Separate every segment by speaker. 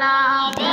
Speaker 1: la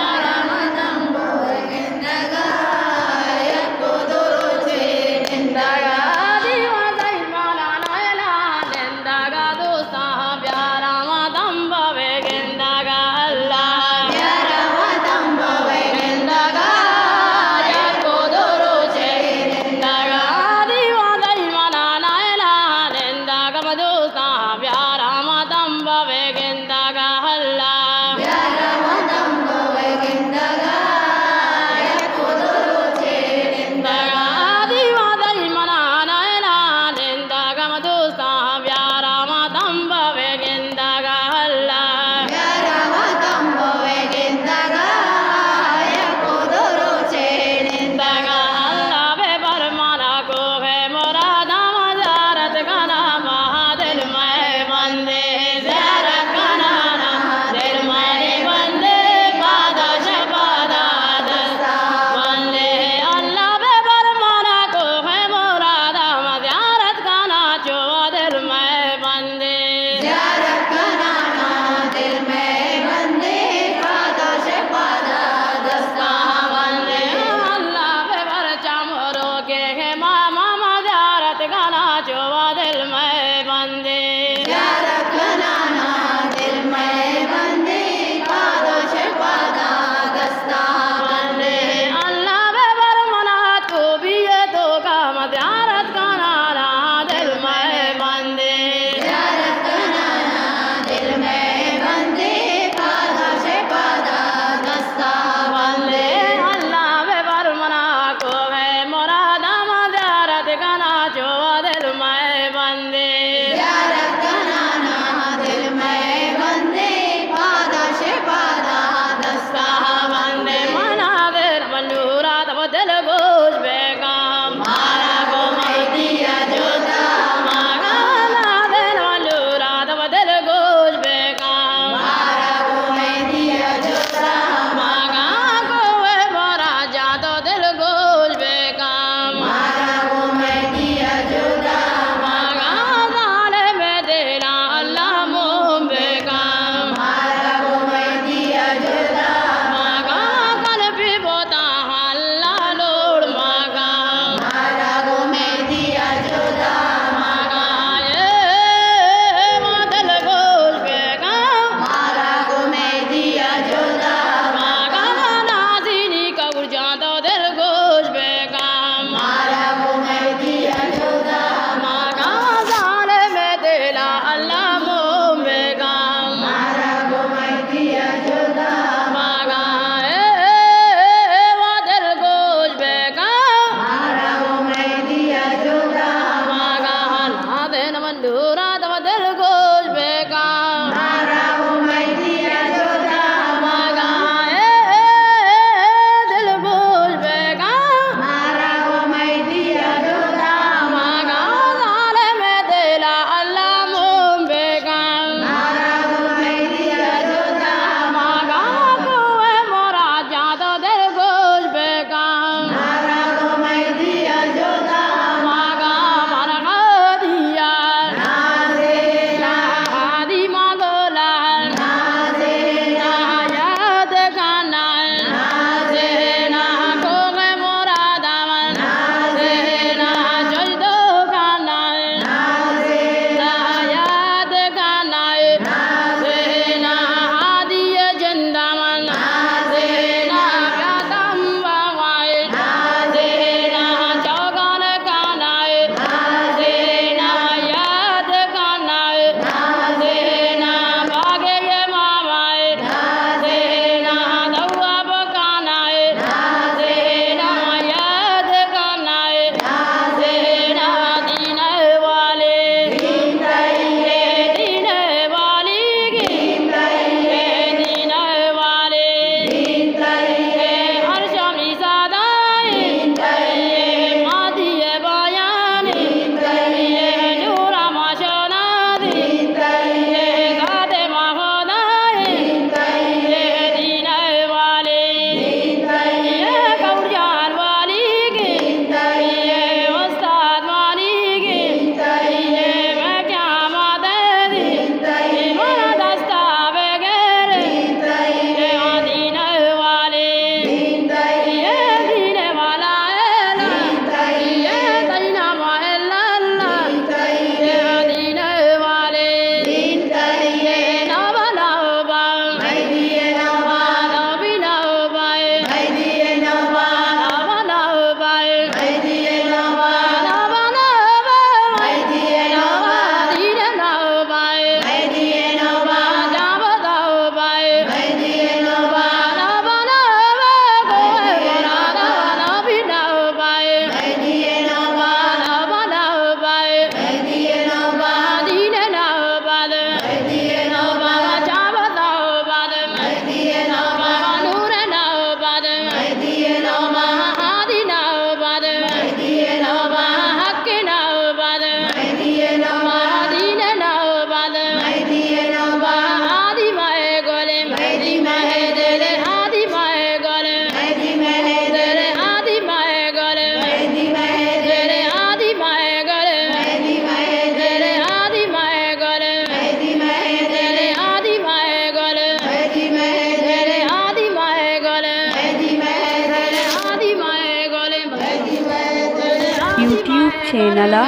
Speaker 1: चैनला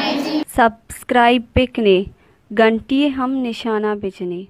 Speaker 2: subscribe बिकने घंटी हम निशाना बिजने